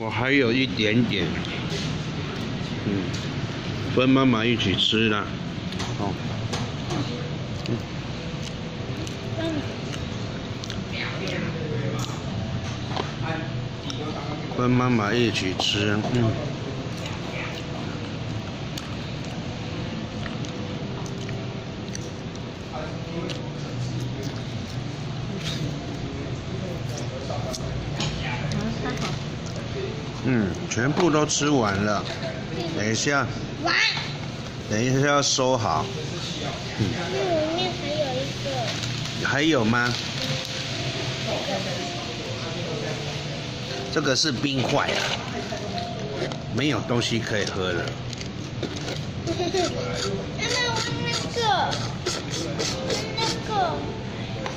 我还有一点点，嗯，跟妈妈一起吃啦，哦，跟妈妈一起吃，嗯。嗯，全部都吃完了。等一下，完。等一下要收好。嗯。里面还有一个。还有吗？这个是冰块啊，没有东西可以喝了。妈妈玩那个，那个。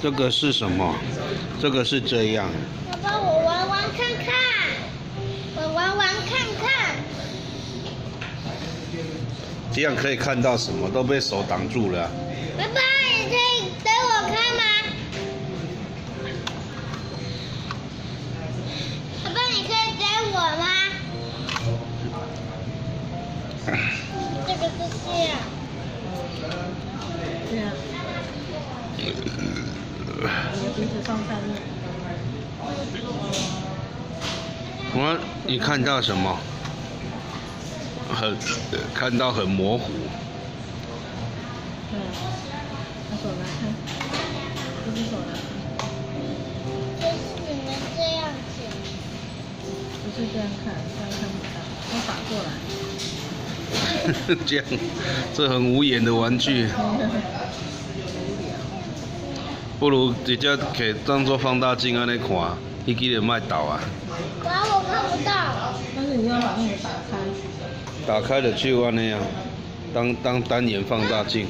这个是什么？这个是这样。爸爸，我玩玩看这样可以看到什么都被手挡住了。爸爸，你可以给我看吗？爸爸，你可以给我吗？这个是这样。这样。鼻子放上面。我，你看到什么？很看到很模糊。对，拿手来看，这是手来就是你们这样子。不是这样看，这样看不到，要反过来。这样，这很无眼的玩具。不如直接给当做放大镜安尼看，你记得卖倒啊。哇，我看不到。但是你要把那个打开。打开了就按那样，当当单眼放大镜。